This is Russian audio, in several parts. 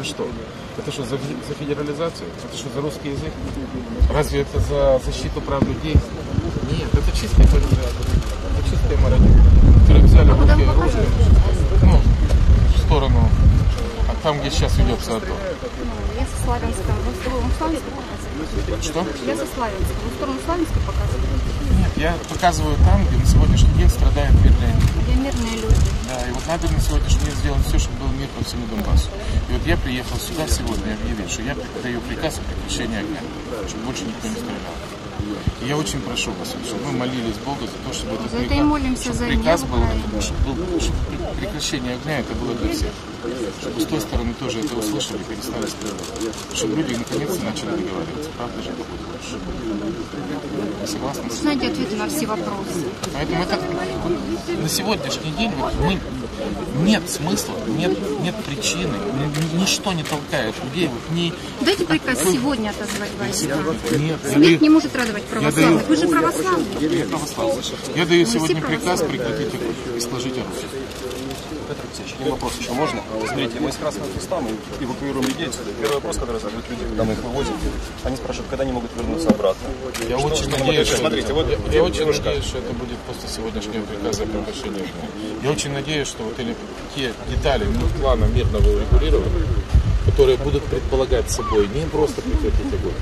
За что? Это что, за, за федерализацию? Это что, за русский язык? Разве это за защиту прав людей? Нет, это чистая Это чистая мародеры, которые взяли в руки оружие, ну, в сторону, а там, где сейчас ведется АТО. Я со Славянска. В сторону Славянска показываете? Что? Я со Славянска. В сторону Славянска показываете? Нет, я показываю там, где на сегодняшний день страдают мирные люди. Где мирные люди. Да, и вот надо на сегодняшний день сделать все, чтобы был мир по всему Донбассу. И вот я приехал сюда сегодня и объявил, что я даю приказ о прекращении огня, чтобы больше никто не стрелял. И я очень прошу вас, чтобы мы молились Богу за то, чтобы этот За это приказ, и молимся чтобы за приказ был, чтобы, был- чтобы прекращение огня это было для всех. Чтобы с той стороны тоже это услышали перестали стрелять. Чтобы люди наконец-то начали договариваться. Правда же это будет лучше. Согласны? Знаете ответы на все вопросы. Поэтому это вот на сегодняшний день вот мы нет смысла, нет, нет причины, ни- ничто не толкает людей, вот ни Дайте приказ сегодня отозвать войска. нет, Смерть даю, не может радовать православных. Вы же православные. я православный. Я даю сегодня все приказ прекратить и сложить оружие. Один вопрос еще можно? Смотрите, мы с Красного Креста, мы эвакуируем людей отсюда. Первый вопрос, который задают люди, когда мы их вывозим, они спрашивают, когда они могут вернуться обратно. Я Что- очень что надеюсь, что Смотрите, вот я, я очень надеюсь, что это будет после сегодняшнего приказа о прекращении огня. Я очень надеюсь, что вот или те детали плана мирного урегулирования, которые будут предполагать собой не просто прекратить огонь,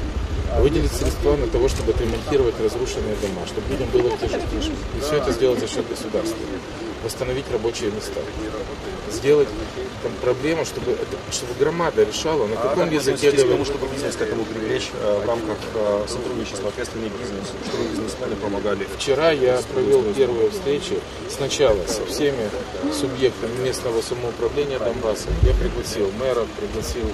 а выделить средства на того, чтобы отремонтировать разрушенные дома, чтобы людям было жить. И все это сделать за счет государства. Восстановить рабочие места. Сделать там, проблему, чтобы, это, чтобы громада решала, на А каком как вы языке тому, говорить. чтобы бизнес к этому привлечь э, в рамках э, сотрудничества ответственный бизнес, чтобы бизнесмены помогали? Вчера я провел первую встречу сначала со всеми субъектами местного самоуправления Донбасса. Я пригласил мэров, пригласил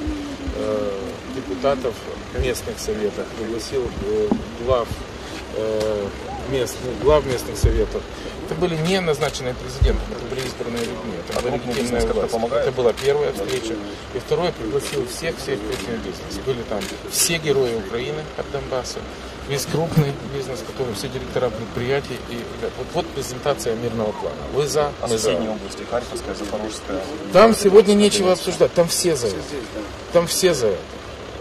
э, депутатов местных советов, пригласил э, глав, э, мест, ну, глав местных советов. Это были не назначенные президентом, это были избранные людьми. Это была крупный легитимная власть. помогает? Это была первая встреча. И второе, пригласил всех, всех крупный бизнес. Были там все герои Украины от Донбасса, весь крупный бизнес, который все директора предприятий. И ребят, вот, вот презентация мирного плана. Вы за, А мы за. области, Харьковская, Запорожская, Там сегодня нечего обсуждать, там все за это. Там все за это.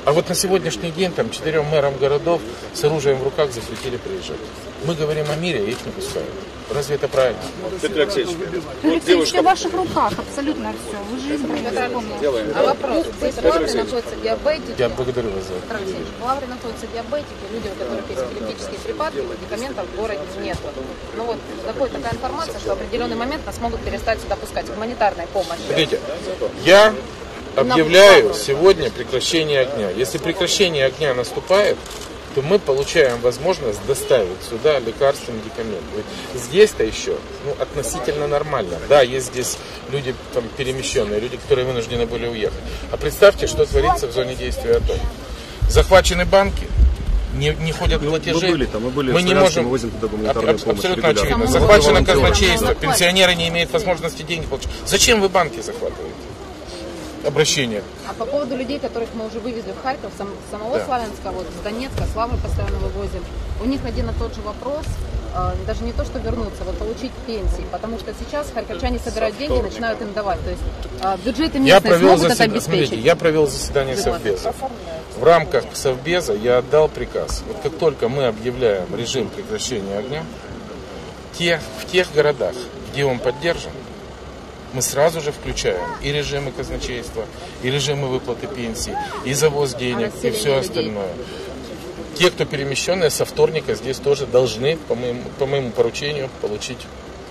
А вот на сегодняшний день там четырем мэрам городов с оружием в руках запретили приезжать. Мы говорим о мире, а их не пускают. Разве это правильно? Петр Алексеевич, Это все в ваших руках, абсолютно все. Вы же избраны законом. А вопрос. В Лавре находятся диабетики. Я благодарю вас за это. Петр Алексеевич, в Лавре находятся диабетики, люди, у которых есть эпилептические припадки, медикаментов в городе нет. Ну вот заходит такая информация, что в определенный момент нас могут перестать сюда пускать гуманитарной помощи. Смотрите, я объявляю сегодня прекращение огня. Если прекращение огня наступает, то мы получаем возможность доставить сюда лекарства, медикаменты. Здесь-то еще ну, относительно нормально. Да, есть здесь люди там, перемещенные, люди, которые вынуждены были уехать. А представьте, что творится в зоне действия АТО. Захвачены банки, не, не ходят платежи. мы были там, мы были в мы не можем. мы возим туда гуманитарную Аб- аб- помощь Абсолютно регулярно. очевидно. Захвачено казначейство, пенсионеры не имеют возможности денег получить. Зачем вы банки захватываете? Обращение. А по поводу людей, которых мы уже вывезли в Харьков, сам- самого Да. Славянска, вот с Донецка, Славы постоянно вывозим, у них один и тот же вопрос, э, даже не то, что вернуться, вот получить пенсии, потому что сейчас харьковчане собирают деньги и начинают им давать. То есть э, бюджеты Я местные провел, смогут это заседание, смотрите, обеспечить. я провел заседание Совбеза. В рамках Совбеза я отдал приказ. Вот как только мы объявляем режим прекращения огня, те, в тех городах, где он поддержан, мы сразу же включаем и режимы казначейства, и режимы выплаты пенсий, и завоз денег, и все остальное. Те, кто перемещенные, со вторника здесь тоже должны, по моему, по моему поручению, получить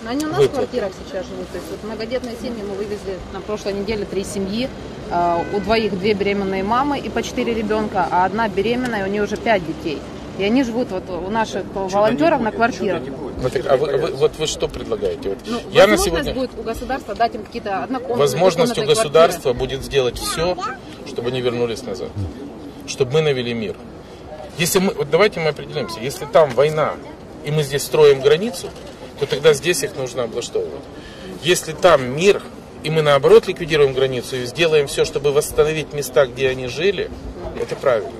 Но они у нас выплаты. в квартирах сейчас живут. То есть вот многодетные семьи мы вывезли на прошлой неделе три семьи. Э, У двоих две беременные мамы и по четыре ребенка, а одна беременная, у нее уже пять детей. И они живут вот у наших волонтеров на квартирах. Вот, а вы, вы- вот вы что предлагаете? Вот Ну, я на сегодня... будет у государства дать им какие-то однокомнатные, Возможность у государства будет сделать все, чтобы они вернулись назад. Чтобы мы навели мир. Если мы, вот давайте мы определимся, если там война, и мы здесь строим границу, то тогда здесь их нужно облаштовывать. Если там мир, и мы наоборот ликвидируем границу и сделаем все, чтобы восстановить места, где они жили, это правильно.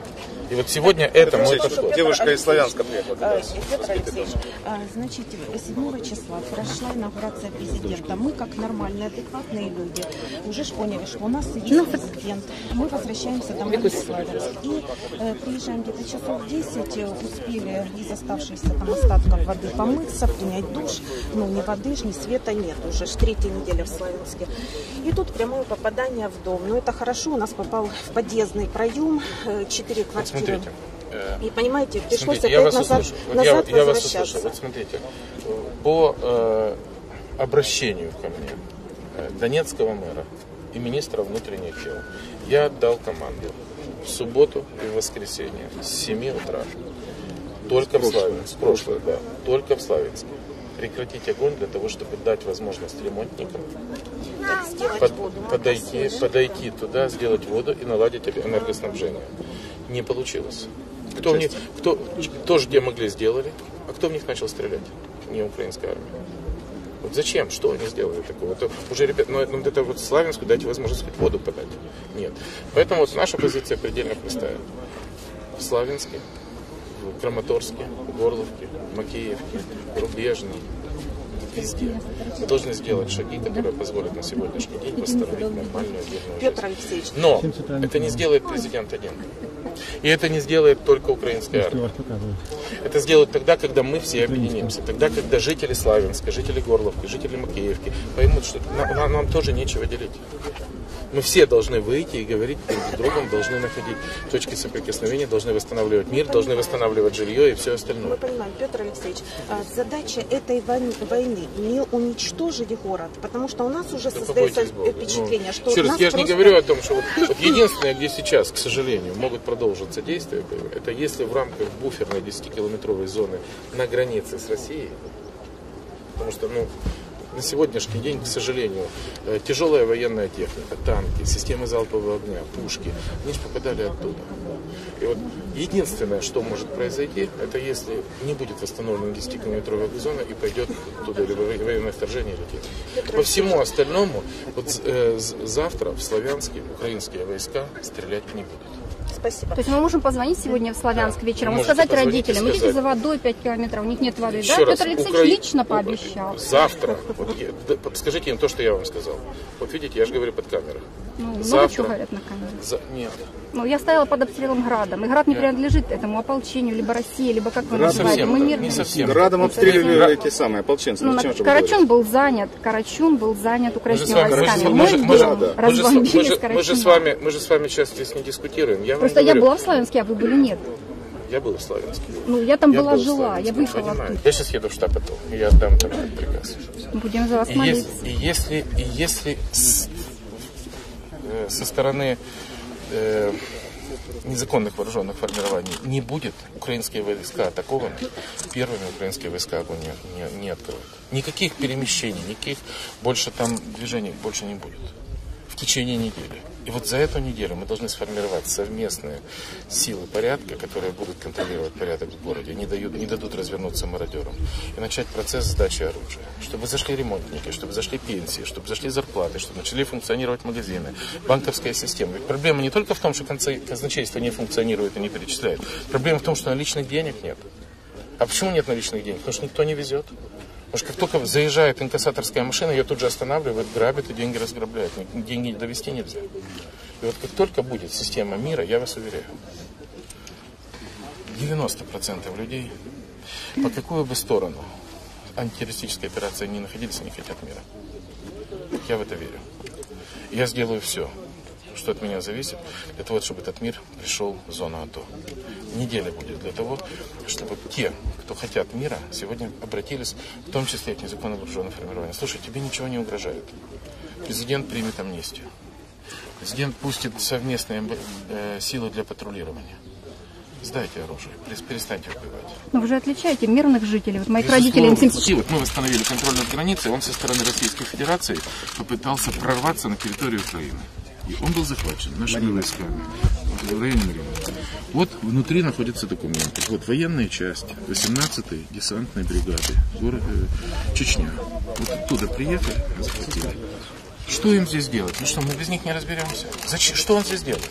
И вот сегодня это мой подход. Девушка из Славянска приехала. Алексеевич, а, значит, 7 числа прошла инаугурация президента. Мы, как нормальные, адекватные люди, уже поняли, что у нас есть президент. Мы возвращаемся домой в Славянск. И э, приезжаем где-то часов 10, э, успели из оставшихся там остатков воды помыться, принять душ. Ну, ни воды, ж, ни света нет уже, ж третья неделя в Славянске. И тут прямое попадание в дом. Ну, это хорошо, у нас попал в подъездный проем, э, четыре квартиры. Смотрите. э, И понимаете, пришлось Смотрите, опять вас назад, услышу. Вот я, назад я вас услышу. Вот смотрите, по э, обращению ко мне э, донецкого мэра и министра внутренних дел я дал команду в субботу и в воскресенье с 7 утра. Только в Славянске, прошлое, да, только в Славянске прекратить огонь для того, чтобы дать возможность ремонтникам под- воду, подойти, подойти туда, сделать воду и наладить энергоснабжение. Не получилось. Кто, в них, кто, тоже где могли сделали, а кто в них начал стрелять? Не украинская армия. Вот зачем? Что они сделали такого? Это уже, ребят, ну, ну, это вот Славянску дайте возможность хоть воду подать. Нет. Поэтому вот наша позиция предельно простая. В Славянске, в Краматорске, в Горловке, в Макеевке, в Рубежном, везде. Мы должны сделать шаги, которые позволят на сегодняшний день восстановить нормальную мирную Петр жизнь. Алексеевич, Но это не сделает президент один. И это не сделает только украинская армия. Это сделают тогда, когда мы все объединимся. Тогда, когда жители Славянска, жители Горловки, жители Макеевки поймут, что нам, нам- тоже нечего делить. Мы все должны выйти и говорить друг с другом, должны находить точки соприкосновения, должны восстанавливать мир, должны восстанавливать жилье и все остальное. мы понимаем, Петр Алексеевич, а, задача этой войны, не уничтожить город, потому что у нас уже Да создается Бога. впечатление, Ну, что еще раз, нас я же не просто- говорю о том, что вот, вот единственное, где сейчас, к сожалению, могут продолжиться действия, это если в рамках буферной 10-километровой зоны на границе с Россией, потому что, ну, на сегодняшний день, к сожалению, э, тяжелая военная техника, танки, системы залпового огня, пушки, они же попадали оттуда. И вот единственное, что может произойти, это если не будет восстановлена 10-километровая зона и пойдет туда либо во- военное вторжение или. По всему остальному, вот э, завтра в Славянске украинские войска стрелять не будут. Спасибо. То есть мы можем позвонить сегодня в Славянск вечером Вы и сказать родителям, идите сказать. за водой 5 километров, у них нет воды. Еще да, раз, Петр Алексеевич Укра- лично пообещал. Завтра, вот, я- да, скажите им то, что я вам сказал. Вот видите, я же говорю под камерой. Ну, много завтра. чего говорят на камере. За- Нет, Ну, я стояла под обстрелом Градом. И Град не принадлежит этому ополчению, либо России, либо как вы не называете. Мы мирные. не совсем. Градом обстреливали Гра- эти самые ополченцы. Ну, Ну, на- чем Карачун был занят, Карачун был занят украинскими вами, мы же, войсками. мы же- мы же- мы же- мы с же- мы же с вами, мы же с вами сейчас здесь не дискутируем. Я Просто я была в Славянске, а вы были нет. Я был в Славянске. Ну, я там Я была жила, я выехала понимаю. Я сейчас еду в штаб АТО, и я отдам там приказ. Будем за вас И молиться. если, и если, и если с- э, со стороны э, незаконных вооруженных формирований не будет, украинские войска атакованы, первыми украинские войска огонь не, не, не откроют. Никаких перемещений, никаких больше там движений больше не будет течение недели. И вот за эту неделю мы должны сформировать совместные силы порядка, которые будут контролировать порядок в городе, не, дают, не дадут развернуться мародерам, и начать процесс сдачи оружия. Чтобы зашли ремонтники, чтобы зашли пенсии, чтобы зашли зарплаты, чтобы начали функционировать магазины, банковская система. Ведь проблема не только в том, что казначейство не функционирует и не перечисляет. Проблема в том, что наличных денег нет. А почему нет наличных денег? Потому что никто не везет. Потому что как только заезжает инкассаторская машина, ее тут же останавливают, грабят и деньги разграбляют. Деньги довести нельзя. И вот как только будет система мира, я вас уверяю, 90% людей, по какую бы сторону антитеррористической операции не находились, не хотят мира. Я в это верю. Я сделаю все, что от меня зависит, для того, чтобы этот мир пришел в зону АТО. Неделя будет для того, чтобы те, кто хотят мира, сегодня обратились, в том числе и к незаконно вооруженным формированиям. Слушай, тебе ничего не угрожает. Президент примет амнистию. Президент пустит совместные э, силы для патрулирования. Сдайте оружие, перес- перестаньте убивать. Но вы же отличаете мирных жителей. Вот моих родителей им 70 И вот мы восстановили контроль над границей, он со стороны Российской Федерации попытался прорваться на территорию Украины. И он был захвачен нашими войсками в районе Мариуполя. Вот внутри находятся документы. Вот военная часть 18-й десантной бригады город, э, Чечня. Вот оттуда приехали, захватили. Что им здесь делать? Ну что, мы без них не разберемся. Зачем? Что он здесь делает?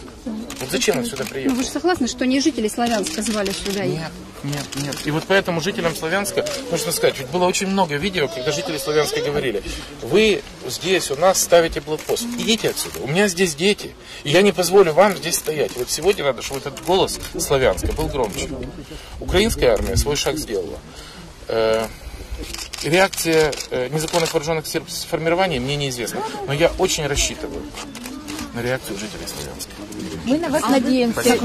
Вот зачем он сюда Ну приехал? вы же согласны, что не жители Славянска звали сюда их? Нет, нет, нет. И вот поэтому жителям Славянска, нужно сказать, ведь было очень много видео, когда жители Славянска говорили, вы здесь у нас ставите блокпост, идите отсюда, у меня здесь дети, и я не позволю вам здесь стоять. Вот сегодня надо, чтобы этот голос Славянска был громче. Украинская армия свой шаг сделала. Э, Реакция э, незаконных вооруженных сил формирований мне неизвестна, но я очень рассчитываю на реакцию жителей Славянска. Мы на вас надеемся.